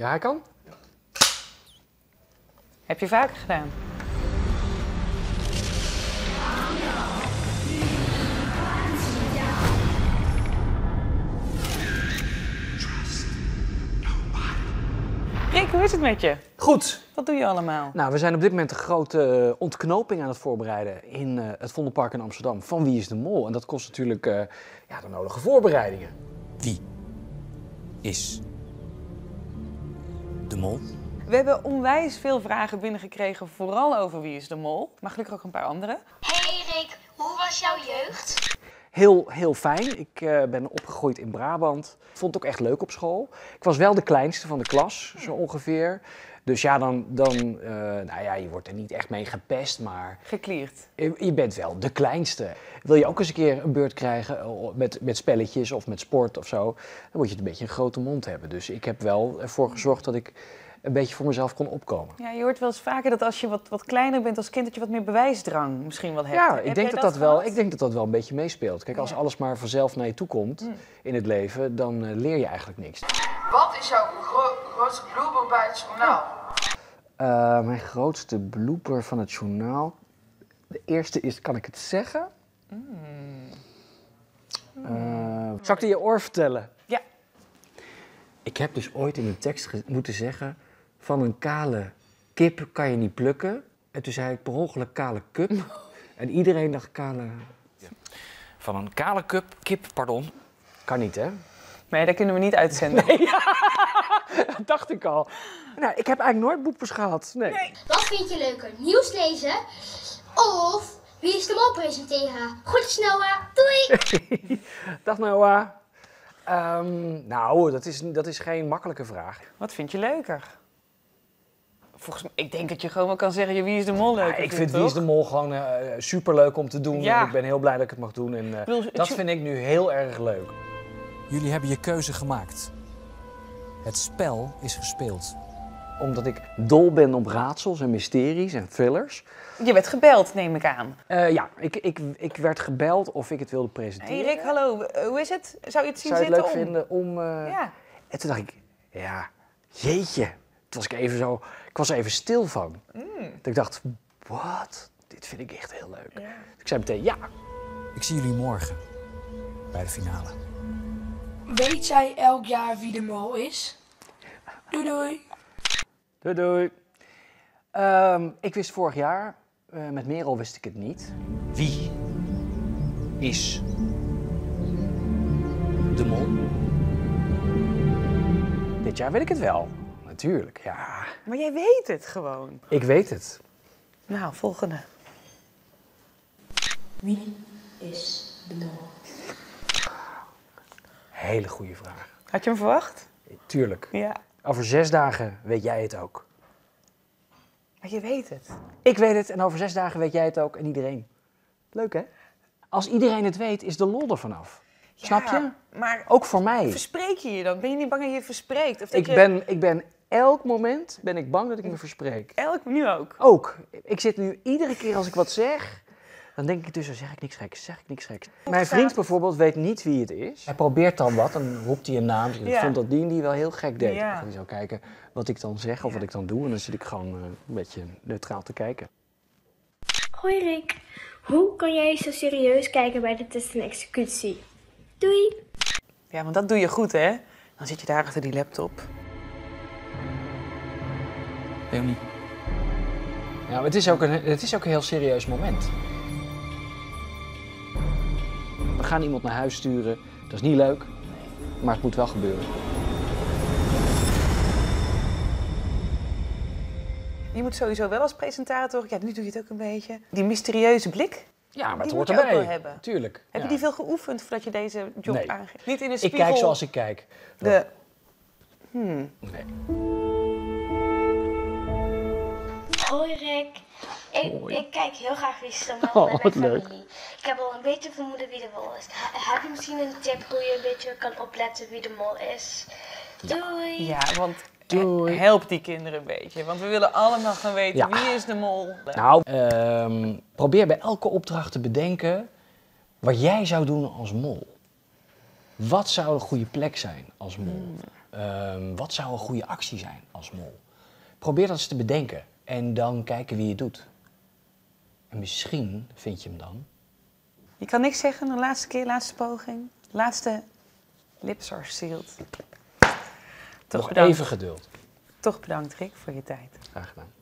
Ja, hij kan? Heb je vaker gedaan? Rick, hoe is het met je? Goed. Wat doe je allemaal? Nou, we zijn op dit moment een grote eh, ontknoping aan het voorbereiden in eh, het Vondelpark in Amsterdam. Van Wie is de Mol? En dat kost natuurlijk eh, ja, de nodige voorbereidingen. Wie is de mol? We hebben onwijs veel vragen binnengekregen, vooral over Wie is de Mol. Maar gelukkig ook een paar andere. Hey Rick, hoe was jouw jeugd? Heel, heel fijn. Ik eh, ben opgegroeid in Brabant. Vond het ook echt leuk op school. Ik was wel de kleinste van de klas, zo ongeveer. Dus ja, dan, dan eh, nou ja, je wordt er niet echt mee gepest, maar Geklierd. je, je bent wel de kleinste. Wil je ook eens een keer een beurt krijgen eh, met, met spelletjes of met sport of zo, dan moet je een beetje een grote mond hebben. Dus ik heb wel ervoor gezorgd dat ik een beetje voor mezelf kon opkomen. Ja, je hoort wel eens vaker dat als je wat, wat kleiner bent als kind, dat je wat meer bewijsdrang misschien wel hebt. Ja, Heb ik denk dat dat, wel, ik denk dat dat wel een beetje meespeelt. Kijk, als Ja. alles maar vanzelf naar je toe komt Mm. in het leven, dan eh, leer je eigenlijk niks. Wat is jouw gro- grootste blooper bij het journaal? Eh, mijn grootste blooper van het journaal. De eerste is, kan ik het zeggen? Eh, zal ik die je oor vertellen? Ja. Ik heb dus ooit in een tekst moeten zeggen: van een kale kip kan je niet plukken. En toen zei ik per ongeluk kale cup. en iedereen dacht kale. Van een kale cup, kip, pardon. Kan niet, hè? Nee, dat kunnen we niet uitzenden. Dat dacht ik al. Nou, ik heb eigenlijk nooit boepers gehad. Nee. Wat vind je leuker, nieuws lezen of Wie is de Mol presenteren? Goed Noah, doei! Dag Noah. Ehm, nou, dat is, dat is geen makkelijke vraag. Wat vind je leuker? Volgens mij, ik denk dat je gewoon wel kan zeggen, wie is de mol Ja, leuker ik vindt, vind Wie is de? Mol gewoon eh superleuk om te doen. Ja. En ik ben heel blij dat ik het mag doen. En, eh, bedoel, dat vind ik nu heel erg leuk. Jullie hebben je keuze gemaakt. Het spel is gespeeld. Omdat ik dol ben op raadsels en mysteries en thrillers. Je werd gebeld, neem ik aan. Eh, ja, ik, ik, ik werd gebeld of ik het wilde presenteren. Hey Rick, hallo, hoe is het? Zou je het zien Zou je het zitten leuk om? vinden om... eh, Ja. En toen dacht ik, ja, jeetje. Toen was ik even zo, ik was er even stil van. Mm. Dat ik dacht, wat? Dit vind ik echt heel leuk. Dus ik zei meteen, ja. Ik zie jullie morgen bij de finale. Weet zij elk jaar wie de mol is? Doei doei. Doei doei. Ehm, ik wist vorig jaar, eh, met Merel wist ik het niet. Wie is de mol? Dit jaar weet ik het wel. Natuurlijk, ja. Maar jij weet het gewoon. Ik weet het. Nou, volgende. Wie is de mol? Hele goede vraag. Had je hem verwacht? Tuurlijk. Ja. Over zes dagen weet jij het ook. Maar je weet het. Ik weet het en over zes dagen weet jij het ook en iedereen. Leuk hè? Als iedereen het weet, is de lol er vanaf. Snap je? Ja, Maar Ook voor mij. verspreek je je dan? Ben je niet bang dat je je verspreekt? Of dat Ik je ben, ik ben elk moment ben ik bang dat ik me verspreek. Elk, nu ook. Ook. Ik zit nu iedere keer als ik wat zeg, dan denk ik tussen, zeg ik niks geks, zeg ik niks geks. Mijn vriend bijvoorbeeld weet niet wie het is. Hij probeert dan wat, dan roept hij een naam. Ik Ja. vond dat die en die wel heel gek deed. Ja. Dan gaat hij zo kijken wat ik dan zeg of wat ik dan doe. En dan zit ik gewoon eh, een beetje neutraal te kijken. Hoi Rick, hoe kan jij zo serieus kijken bij de test en executie? Doei! Ja, want dat doe je goed, hè? Dan zit je daar achter die laptop. Leonie, Ja, maar het is ook een, het is ook een heel serieus moment. We gaan iemand naar huis sturen. Dat is niet leuk, maar het moet wel gebeuren. Je moet sowieso wel als presentator, ja, nu doe je het ook een beetje, die mysterieuze blik. Ja, maar het hoort moet je ook erbij. wel hebben. Tuurlijk. Heb ja. je die veel geoefend voordat je deze job Nee. aangeeft? Niet in de Ik spiegel. kijk zoals ik kijk. De... Nee. Hoi Rick, ik, ik kijk heel graag wie is de mol Oh, met wat mijn leuk. familie. Ik heb al een beetje vermoeden wie de mol is. Ha- heb je misschien een tip hoe je een beetje kan opletten wie de mol is? Doei! Ja, want Doei. help die kinderen een beetje. Want we willen allemaal gaan weten Ja. wie is de mol. Nou, ehm, probeer bij elke opdracht te bedenken wat jij zou doen als mol. Wat zou een goede plek zijn als mol? Ehm, wat zou een goede actie zijn als mol? Probeer dat eens te bedenken en dan kijken wie het doet. En misschien vind je hem dan. Je kan niks zeggen, een laatste keer, laatste poging. Laatste lips are sealed. Toch Nog bedankt. even geduld. Toch bedankt, Rick, voor je tijd. Graag gedaan.